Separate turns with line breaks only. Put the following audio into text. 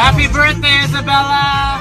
Happy birthday, Isabella!